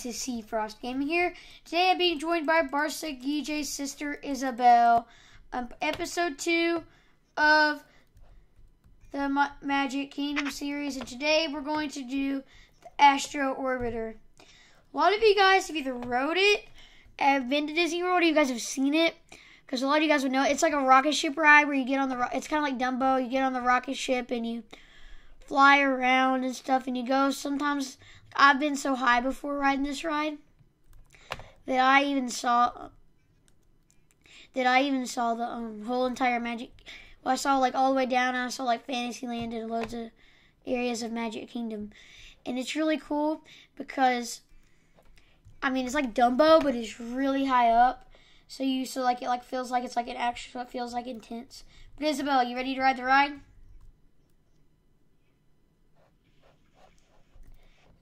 to C Frost Gaming here. Today I'm being joined by Barsik EJ's sister Isabel. Um, episode 2 of the Ma Magic Kingdom series. And today we're going to do the Astro Orbiter. A lot of you guys have either rode it, have been to Disney World, or you guys have seen it. Because a lot of you guys would know it's like a rocket ship ride where you get on the, it's kind of like Dumbo. You get on the rocket ship and you fly around and stuff and you go sometimes I've been so high before riding this ride that I even saw that I even saw the um, whole entire Magic. Well, I saw like all the way down. And I saw like Fantasyland and loads of areas of Magic Kingdom, and it's really cool because I mean it's like Dumbo, but it's really high up. So you so like it like feels like it's like an actual. It feels like intense. But Isabel, you ready to ride the ride?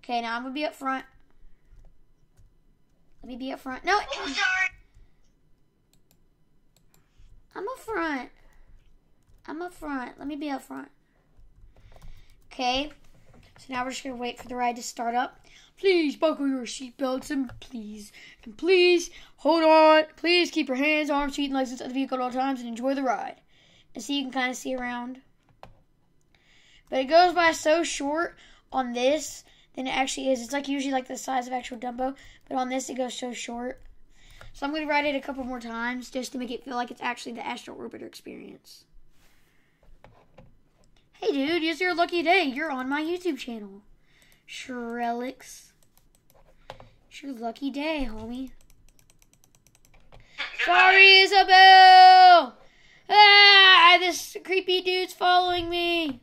Okay, now I'm gonna be up front. Let me be up front. No. Oh, sorry. I'm up front. I'm up front. Let me be up front. Okay. So now we're just gonna wait for the ride to start up. Please buckle your seatbelts and please and please hold on. Please keep your hands, arms, feet, and legs inside the vehicle at all times and enjoy the ride. And so you can kind of see around. But it goes by so short on this than it actually is. It's like usually like the size of actual Dumbo, but on this it goes so short. So I'm going to ride it a couple more times just to make it feel like it's actually the Astro Orbiter experience. Hey dude, it's your lucky day. You're on my YouTube channel. Shrelix. It's your lucky day, homie. Sorry, Isabel! Ah, this creepy dude's following me.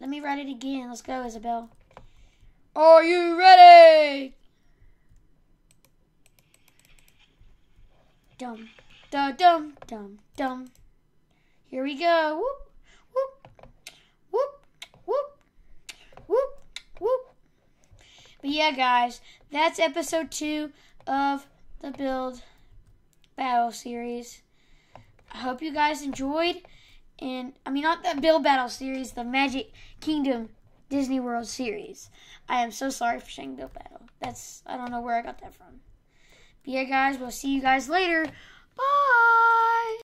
Let me write it again. Let's go, Isabel. Are you ready? Dum, da, dum, dum, dum. Here we go. Whoop, whoop, whoop, whoop, whoop, whoop. But yeah, guys, that's episode two of the Build Battle series. I hope you guys enjoyed and I mean not the Build Battle series, the Magic Kingdom Disney World series. I am so sorry for saying Build Battle. That's I don't know where I got that from. But yeah, guys, we'll see you guys later. Bye.